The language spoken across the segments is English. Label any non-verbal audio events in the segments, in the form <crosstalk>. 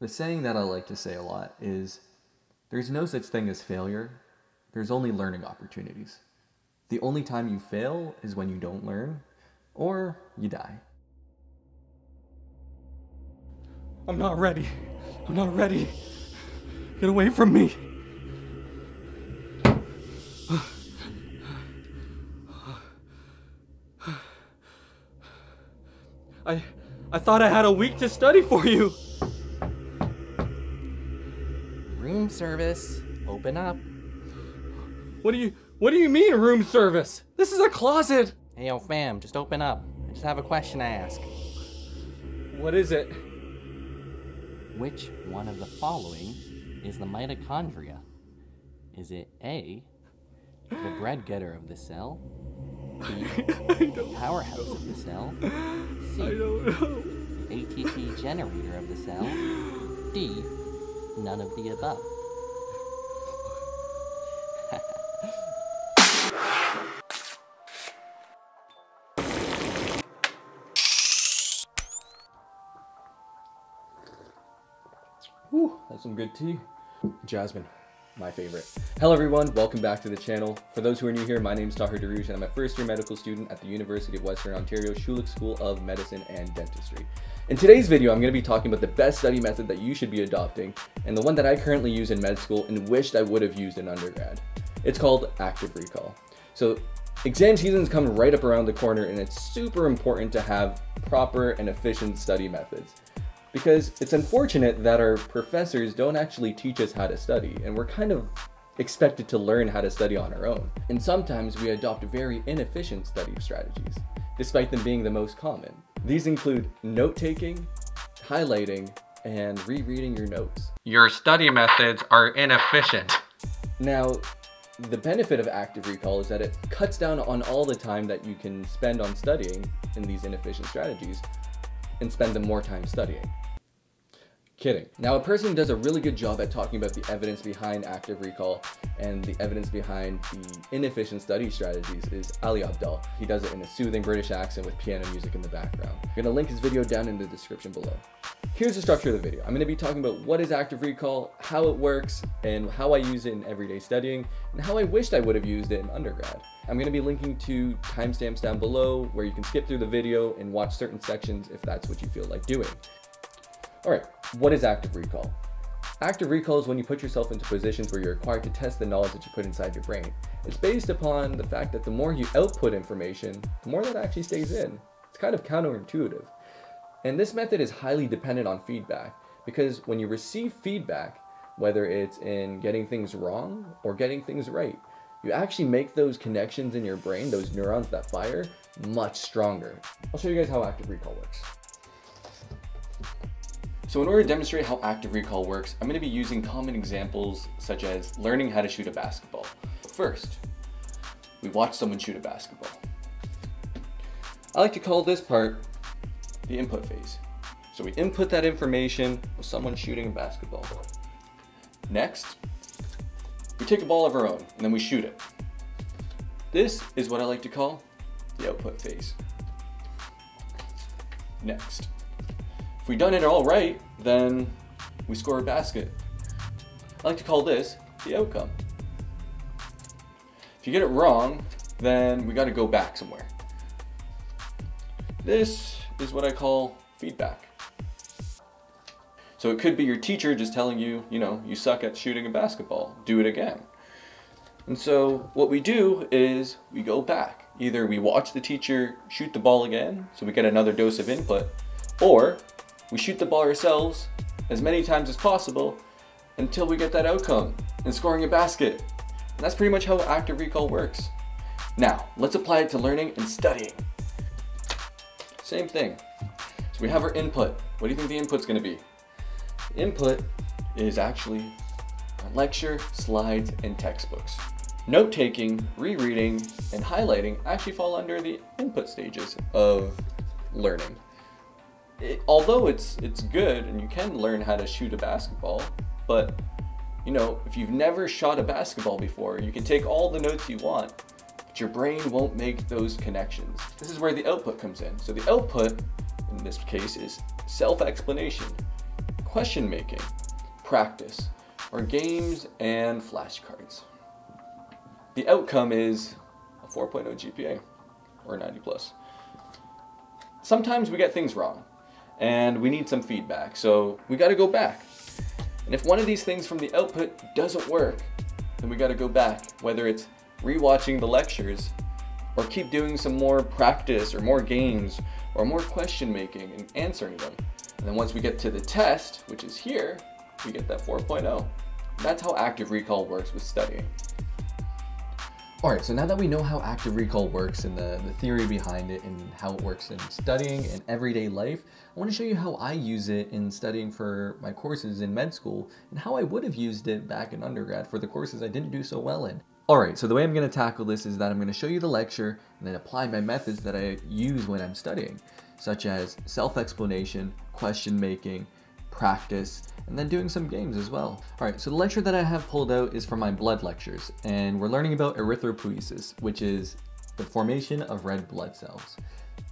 The saying that I like to say a lot is there's no such thing as failure, there's only learning opportunities. The only time you fail is when you don't learn or you die. I'm not ready. I'm not ready. Get away from me. I I thought I had a week to study for you. Room service. Open up. What do you What do you mean room service? This is a closet. Hey yo fam, just open up. I just have a question to ask. What is it? Which one of the following is the mitochondria? Is it A, the bread getter of the cell? B, <laughs> the powerhouse of the cell? C, I don't know. ATP generator of the cell? D, none of the above? Whew, that's some good tea. Jasmine, my favorite. Hello everyone, welcome back to the channel. For those who are new here, my name is Tahir Dahrouj and I'm a first year medical student at the University of Western Ontario Schulich School of Medicine and Dentistry. In today's video, I'm going to be talking about the best study method that you should be adopting and the one that I currently use in med school and wished I would have used in undergrad. It's called active recall. So exam seasons come right up around the corner and it's super important to have proper and efficient study methods because it's unfortunate that our professors don't actually teach us how to study and we're kind of expected to learn how to study on our own. And sometimes we adopt very inefficient study strategies, despite them being the most common. These include note-taking, highlighting, and rereading your notes. Your study methods are inefficient. Now, the benefit of active recall is that it cuts down on all the time that you can spend on studying in these inefficient strategies and spend them more time studying. Kidding. Now, a person who does a really good job at talking about the evidence behind active recall and the evidence behind the inefficient study strategies is Ali Abdaal. He does it in a soothing British accent with piano music in the background. I'm gonna link his video down in the description below. Here's the structure of the video. I'm gonna be talking about what is active recall, how it works, and how I use it in everyday studying, and how I wished I would have used it in undergrad. I'm gonna be linking to timestamps down below where you can skip through the video and watch certain sections if that's what you feel like doing. All right, what is active recall? Active recall is when you put yourself into positions where you're required to test the knowledge that you put inside your brain. It's based upon the fact that the more you output information, the more that actually stays in. It's kind of counterintuitive. And this method is highly dependent on feedback because when you receive feedback, whether it's in getting things wrong or getting things right, you actually make those connections in your brain, those neurons that fire, much stronger. I'll show you guys how active recall works. So in order to demonstrate how active recall works, I'm going to be using common examples such as learning how to shoot a basketball. First, we watch someone shoot a basketball. I like to call this part the input phase. So we input that information with someone shooting a basketball. Next, we take a ball of our own and then we shoot it. This is what I like to call the output phase. Next, if we've done it all right, then we score a basket. I like to call this the outcome. If you get it wrong, then we gotta go back somewhere. This is what I call feedback. So it could be your teacher just telling you, you know, you suck at shooting a basketball, do it again. And so what we do is we go back. Either we watch the teacher shoot the ball again, so we get another dose of input, or we shoot the ball ourselves as many times as possible until we get that outcome and scoring a basket. And that's pretty much how active recall works. Now, let's apply it to learning and studying. Same thing. So we have our input. What do you think the input's gonna be? Input is actually our lecture, slides, and textbooks. Note-taking, rereading, and highlighting actually fall under the input stages of learning. It, although it's it's good and you can learn how to shoot a basketball, but you know, if you've never shot a basketball before, you can take all the notes you want, but your brain won't make those connections. This is where the output comes in. So the output, in this case, is self-explanation question making, practice, or games and flashcards. The outcome is a 4.0 GPA or 90 plus. Sometimes we get things wrong and we need some feedback, so we got to go back. And if one of these things from the output doesn't work, then we got to go back, whether it's rewatching the lectures or keep doing some more practice or more games or more question making and answering them. And then once we get to the test, which is here, we get that 4.0. That's how active recall works with studying. Alright, so now that we know how active recall works and the, the theory behind it and how it works in studying and everyday life, I want to show you how I use it in studying for my courses in med school and how I would have used it back in undergrad for the courses I didn't do so well in. Alright, so the way I'm going to tackle this is that I'm going to show you the lecture and then apply my methods that I use when I'm studying, such as self-explanation, question making, practice, and then doing some games as well. Alright, so the lecture that I have pulled out is from my blood lectures, and we're learning about erythropoiesis, which is the formation of red blood cells.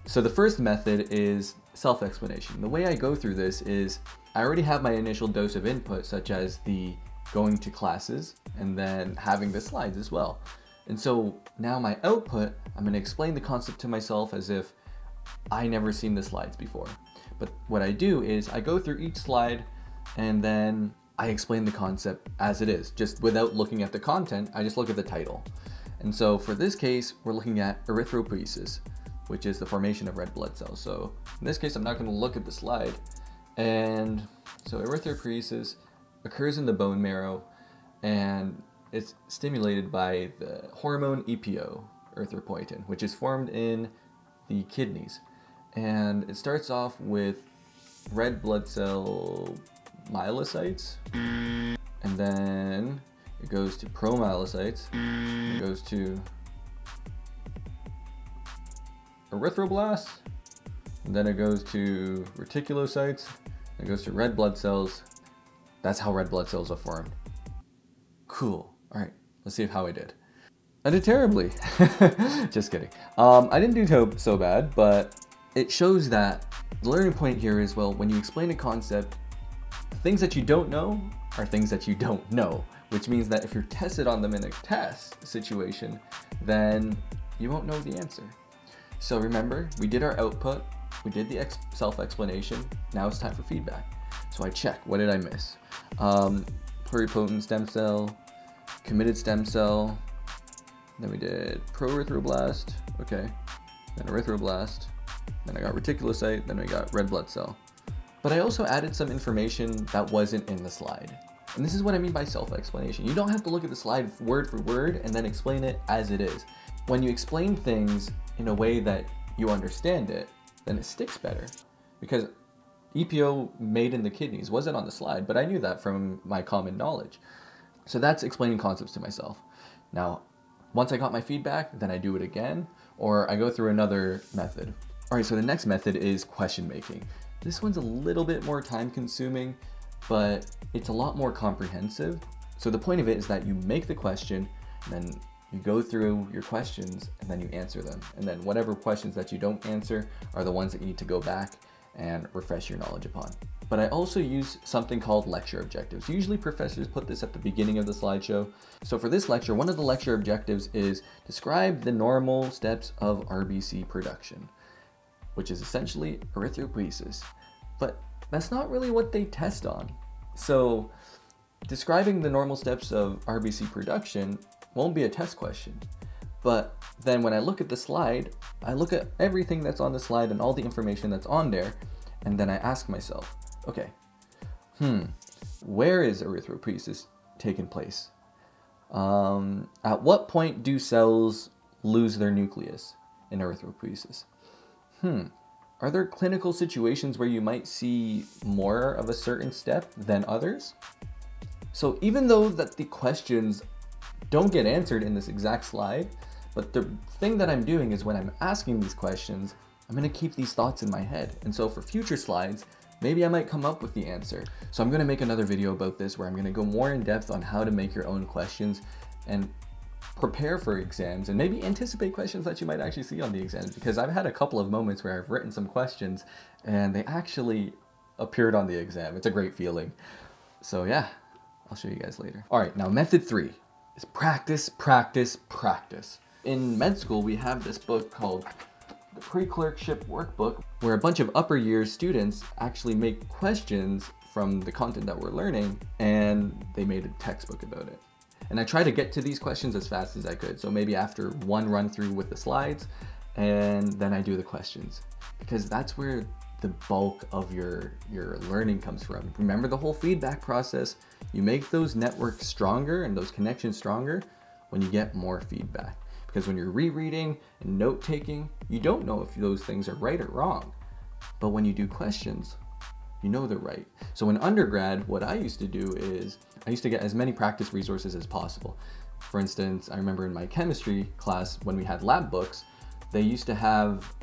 So the first method is self-explanation. The way I go through this is I already have my initial dose of input, such as the going to classes and then having the slides as well. And so now my output, I'm going to explain the concept to myself as if I never seen the slides before. But what I do is I go through each slide and then I explain the concept as it is, just without looking at the content, I just look at the title. And so for this case, we're looking at erythropoiesis, which is the formation of red blood cells. So in this case, I'm not gonna look at the slide. And so erythropoiesis occurs in the bone marrow and it's stimulated by the hormone EPO, erythropoietin, which is formed in the kidneys. And it starts off with red blood cell myelocytes, and then it goes to promyelocytes, it goes to erythroblasts, and then it goes to reticulocytes, it goes to red blood cells. That's how red blood cells are formed. Cool. All right, let's see how I did. I did terribly. <laughs> Just kidding. Um, I didn't do so bad, but it shows that the learning point here is, well, when you explain a concept, things that you don't know are things that you don't know, which means that if you're tested on them in a test situation, then you won't know the answer. So remember, we did our output, we did the self-explanation, now it's time for feedback. So I check, what did I miss? Um, pluripotent stem cell, committed stem cell, then we did proerythroblast, okay, then erythroblast, then I got reticulocyte, then I got red blood cell. But I also added some information that wasn't in the slide. And this is what I mean by self-explanation. You don't have to look at the slide word for word and then explain it as it is. When you explain things in a way that you understand it, then it sticks better. Because EPO made in the kidneys wasn't on the slide, but I knew that from my common knowledge. So that's explaining concepts to myself. Now, once I got my feedback, then I do it again, or I go through another method. All right, so the next method is question making. This one's a little bit more time consuming, but it's a lot more comprehensive. So the point of it is that you make the question, then you go through your questions, and then you answer them. And then whatever questions that you don't answer are the ones that you need to go back and refresh your knowledge upon. But I also use something called lecture objectives. Usually professors put this at the beginning of the slideshow. So for this lecture, one of the lecture objectives is describe the normal steps of RBC production which is essentially erythropoiesis. But that's not really what they test on. So describing the normal steps of RBC production won't be a test question. But then when I look at the slide, I look at everything that's on the slide and all the information that's on there, and then I ask myself, okay, hmm, where is erythropoiesis taking place? Um, at what point do cells lose their nucleus in erythropoiesis? Hmm, are there clinical situations where you might see more of a certain step than others? So even though that the questions don't get answered in this exact slide, but the thing that I'm doing is when I'm asking these questions, I'm gonna keep these thoughts in my head. And so for future slides, maybe I might come up with the answer. So I'm gonna make another video about this where I'm gonna go more in depth on how to make your own questions and prepare for exams and maybe anticipate questions that you might actually see on the exams because I've had a couple of moments where I've written some questions and they actually appeared on the exam. It's a great feeling. So yeah, I'll show you guys later. All right, now method three is practice, practice, practice. In med school, we have this book called the Pre-Clerkship Workbook, where a bunch of upper year students actually make questions from the content that we're learning, and they made a textbook about it. And I try to get to these questions as fast as I could. So maybe after one run through with the slides, and then I do the questions. Because that's where the bulk of your, your learning comes from. Remember the whole feedback process. You make those networks stronger and those connections stronger when you get more feedback. Because when you're rereading and note taking, you don't know if those things are right or wrong. But when you do questions, you know they're right. So in undergrad, what I used to do is I used to get as many practice resources as possible. For instance, I remember in my chemistry class when we had lab books, they used to have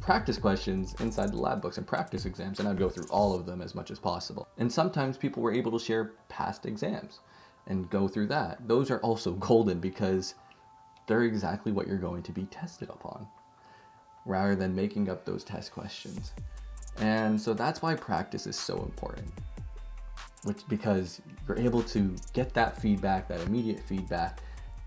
practice questions inside the lab books and practice exams, and I'd go through all of them as much as possible. And sometimes people were able to share past exams and go through that. Those are also <laughs> golden because they're exactly what you're going to be tested upon rather than making up those test questions. And so that's why practice is so important. Which because you're able to get that feedback, that immediate feedback,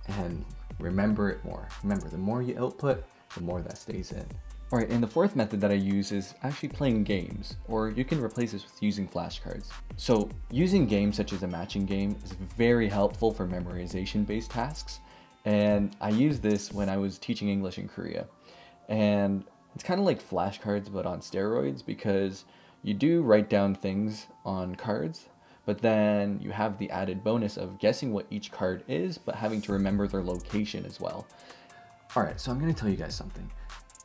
and remember it more. Remember, the more you output, the more that stays in. All right, and the fourth method that I use is actually playing games, or you can replace this with using flashcards. So using games such as a matching game is very helpful for memorization based tasks. And I used this when I was teaching English in Korea. And it's kind of like flashcards, but on steroids because you do write down things on cards, but then you have the added bonus of guessing what each card is, but having to remember their location as well. All right, so I'm gonna tell you guys something.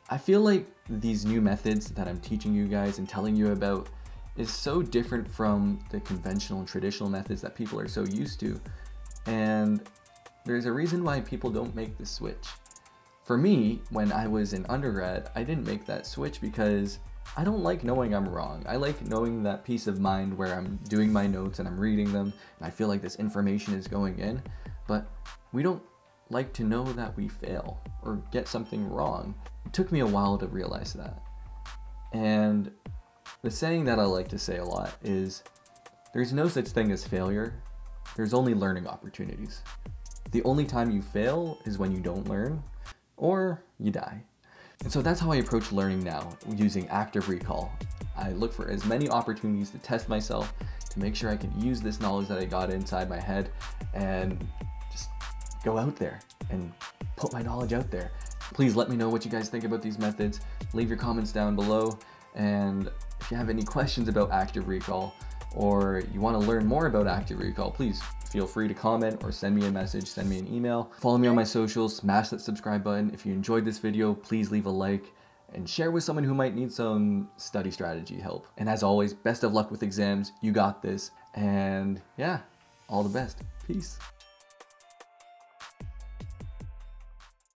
I feel like these new methods that I'm teaching you guys and telling you about is so different from the conventional and traditional methods that people are so used to. And there's a reason why people don't make the switch. For me, when I was in undergrad, I didn't make that switch because I don't like knowing I'm wrong. I like knowing that peace of mind where I'm doing my notes and I'm reading them and I feel like this information is going in, but we don't like to know that we fail or get something wrong. It took me a while to realize that. And the saying that I like to say a lot is there's no such thing as failure, there's only learning opportunities. The only time you fail is when you don't learn or you die. And so that's how I approach learning now using active recall. I look for as many opportunities to test myself to make sure I can use this knowledge that I got inside my head and just go out there and put my knowledge out there. Please let me know what you guys think about these methods. Leave your comments down below. And if you have any questions about active recall or you want to learn more about active recall, please feel free to comment or send me a message, send me an email. Follow me on my socials, smash that subscribe button. If you enjoyed this video, please leave a like and share with someone who might need some study strategy help. And as always, best of luck with exams. You got this. And yeah, all the best. Peace.